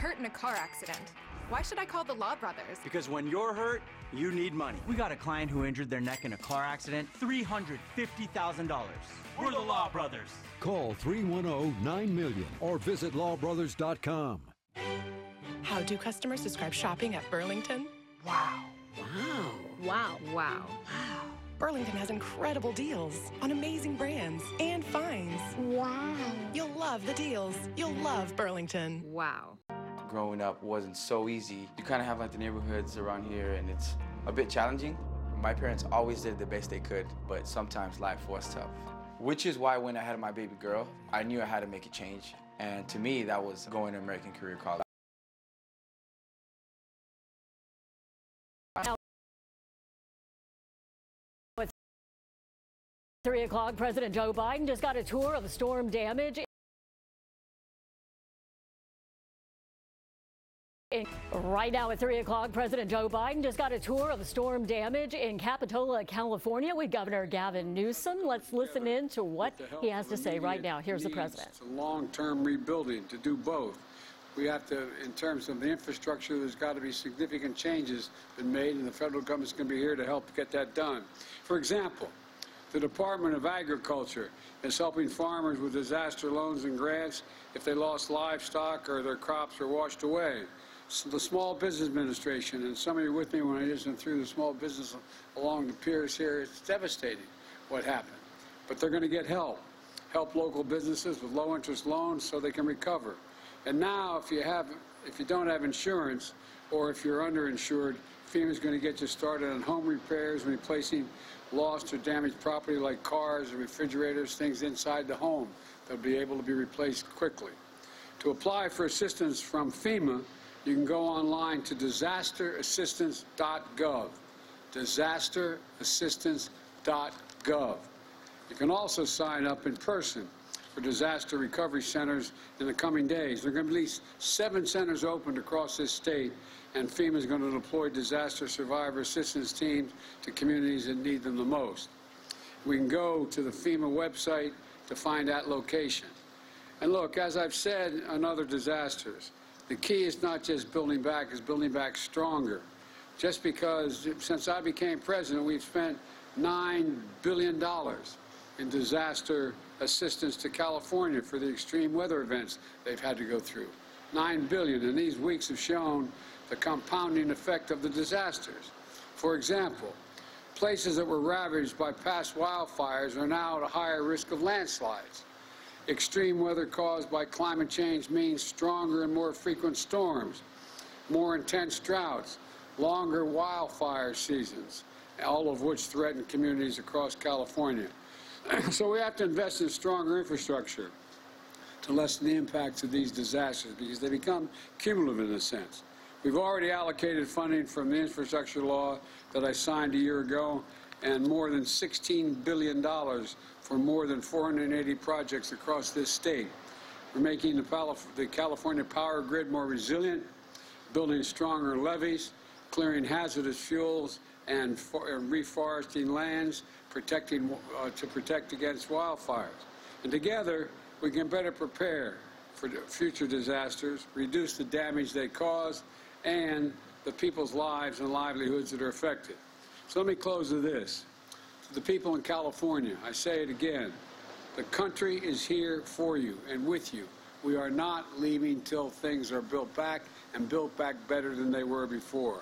hurt in a car accident. Why should I call the Law Brothers? Because when you're hurt, you need money. We got a client who injured their neck in a car accident, $350,000. We're the Law Brothers. Call 310 9 or visit lawbrothers.com. How do customers describe shopping at Burlington? Wow. Wow. Wow. Wow. Wow. Burlington has incredible deals on amazing brands and finds. Wow. You'll love the deals. You'll love Burlington. Wow. Growing up wasn't so easy. You kind of have like the neighborhoods around here, and it's a bit challenging. My parents always did the best they could, but sometimes life was tough. Which is why when I had my baby girl, I knew I had to make a change. And to me, that was going to American Career College. Three o'clock, President Joe Biden just got a tour of storm damage. Right now at 3 o'clock, President Joe Biden just got a tour of storm damage in Capitola, California with Governor Gavin Newsom. Let's listen in to what he has to say right now. Here's the president. It's a Long-term rebuilding to do both. We have to, in terms of the infrastructure, there's got to be significant changes been made, and the federal government's going to be here to help get that done. For example, the Department of Agriculture is helping farmers with disaster loans and grants if they lost livestock or their crops were washed away. The Small Business Administration, and some of you with me when I just went through the small business along the piers here, it's devastating what happened. But they're going to get help. Help local businesses with low interest loans so they can recover. And now, if you have, if you don't have insurance, or if you're underinsured, FEMA is going to get you started on home repairs replacing lost or damaged property like cars or refrigerators, things inside the home that'll be able to be replaced quickly. To apply for assistance from FEMA, you can go online to disasterassistance.gov. Disasterassistance.gov. You can also sign up in person for disaster recovery centers in the coming days. There are going to be at least seven centers opened across this state, and FEMA is going to deploy disaster survivor assistance teams to communities that need them the most. We can go to the FEMA website to find that location. And look, as I've said on other disasters, the key is not just building back, it's building back stronger. Just because since I became president, we've spent $9 billion in disaster assistance to California for the extreme weather events they've had to go through. 9 billion, and these weeks have shown the compounding effect of the disasters. For example, places that were ravaged by past wildfires are now at a higher risk of landslides. Extreme weather caused by climate change means stronger and more frequent storms, more intense droughts, longer wildfire seasons, all of which threaten communities across California. so we have to invest in stronger infrastructure to lessen the impacts of these disasters because they become cumulative in a sense. We've already allocated funding from the infrastructure law that I signed a year ago and more than $16 billion for more than 480 projects across this state. We're making the, California power grid more resilient, building stronger levees, clearing hazardous fuels, and reforesting lands, protecting, uh, to protect against wildfires. And together, we can better prepare for future disasters, reduce the damage they cause, and the people's lives and livelihoods that are affected. So let me close with this. The people in California, I say it again. The country is here for you and with you. We are not leaving till things are built back and built back better than they were before.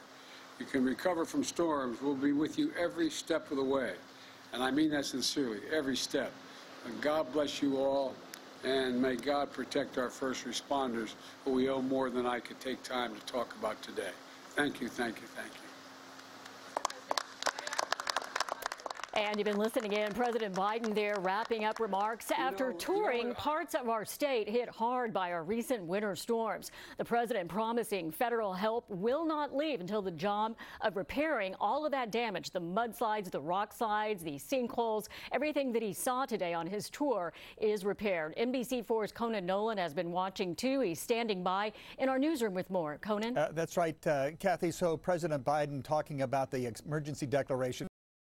You can recover from storms. We'll be with you every step of the way. And I mean that sincerely, every step. God bless you all, and may God protect our first responders, who we owe more than I could take time to talk about today. Thank you, thank you, thank you. And you've been listening in. President Biden there wrapping up remarks after touring parts of our state hit hard by our recent winter storms. The president promising federal help will not leave until the job of repairing all of that damage the mudslides, the rock slides, the sinkholes, everything that he saw today on his tour is repaired. NBC4's Conan Nolan has been watching too. He's standing by in our newsroom with more. Conan? Uh, that's right, uh, Kathy. So President Biden talking about the emergency declaration.